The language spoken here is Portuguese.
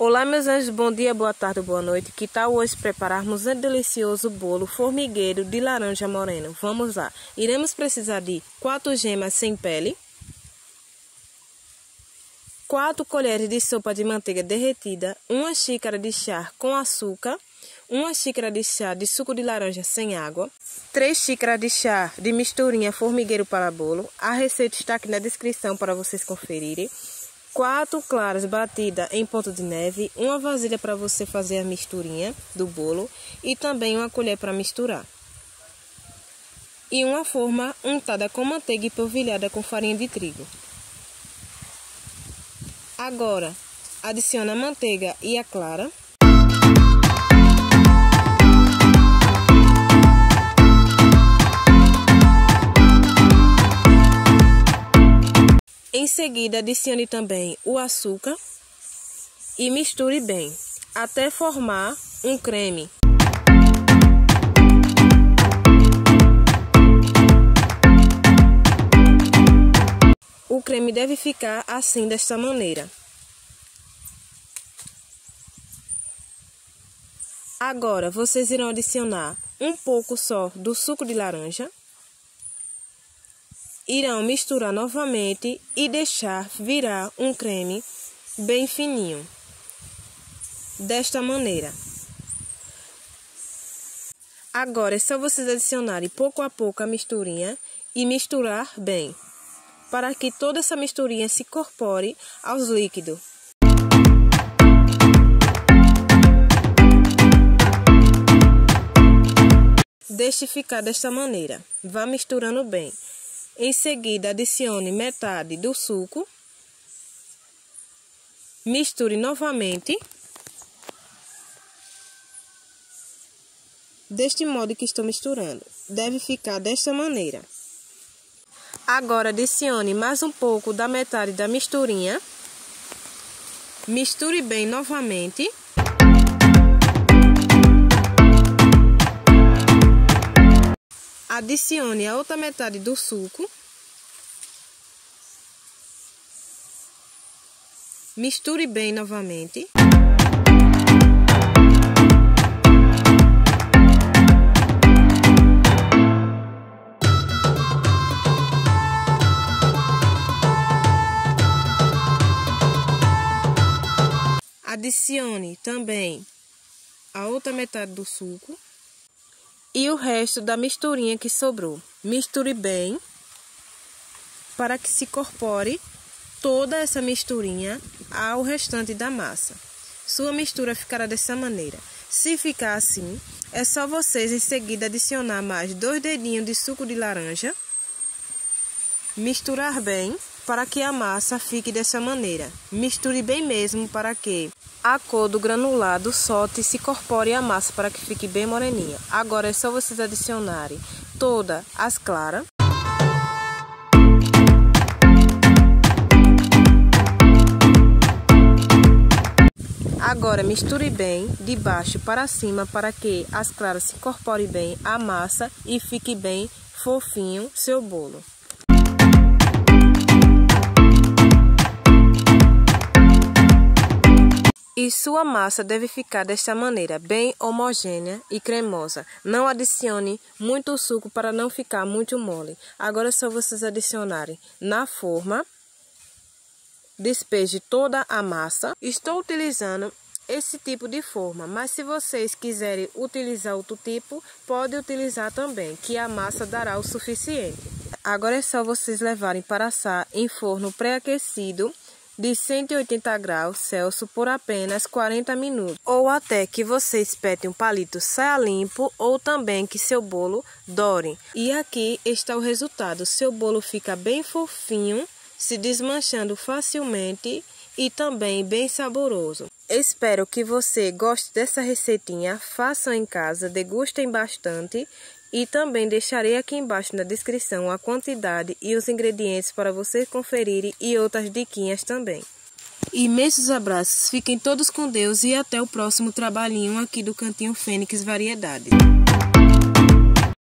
Olá, meus anjos, bom dia, boa tarde, boa noite. Que tal hoje prepararmos um delicioso bolo formigueiro de laranja moreno? Vamos lá. Iremos precisar de 4 gemas sem pele, 4 colheres de sopa de manteiga derretida, uma xícara de chá com açúcar, uma xícara de chá de suco de laranja sem água, 3 xícaras de chá de misturinha formigueiro para bolo. A receita está aqui na descrição para vocês conferirem quatro claras batidas em ponto de neve, uma vasilha para você fazer a misturinha do bolo e também uma colher para misturar. E uma forma untada com manteiga e polvilhada com farinha de trigo. Agora, adicione a manteiga e a clara. Seguida, adicione também o açúcar e misture bem até formar um creme. O creme deve ficar assim desta maneira. Agora, vocês irão adicionar um pouco só do suco de laranja irão misturar novamente e deixar virar um creme bem fininho. Desta maneira. Agora é só vocês adicionarem pouco a pouco a misturinha e misturar bem, para que toda essa misturinha se incorpore aos líquidos. Deixe ficar desta maneira. Vá misturando bem. Em seguida, adicione metade do suco. Misture novamente. Deste modo que estou misturando. Deve ficar desta maneira. Agora, adicione mais um pouco da metade da misturinha. Misture bem novamente. Adicione a outra metade do suco. Misture bem novamente. Adicione também a outra metade do suco e o resto da misturinha que sobrou. Misture bem para que se incorpore toda essa misturinha ao restante da massa. Sua mistura ficará dessa maneira. Se ficar assim, é só vocês em seguida adicionar mais dois dedinhos de suco de laranja, misturar bem para que a massa fique dessa maneira. Misture bem mesmo para que a cor do granulado solte e se incorpore a massa para que fique bem moreninha. Agora é só vocês adicionarem todas as claras. Agora misture bem de baixo para cima para que as claras se incorporem bem à massa e fique bem fofinho seu bolo. E sua massa deve ficar desta maneira, bem homogênea e cremosa. Não adicione muito suco para não ficar muito mole. Agora é só vocês adicionarem na forma. Despeje toda a massa. Estou utilizando esse tipo de forma, mas se vocês quiserem utilizar outro tipo, pode utilizar também, que a massa dará o suficiente. Agora é só vocês levarem para assar em forno pré-aquecido de 180 graus Celsius por apenas 40 minutos, ou até que você espete um palito saia limpo ou também que seu bolo dore. E aqui está o resultado: seu bolo fica bem fofinho, se desmanchando facilmente e também bem saboroso. Espero que você goste dessa receitinha, façam em casa, degustem bastante e também deixarei aqui embaixo na descrição a quantidade e os ingredientes para vocês conferirem e outras diquinhas também. Imensos abraços, fiquem todos com Deus e até o próximo trabalhinho aqui do Cantinho Fênix Variedades.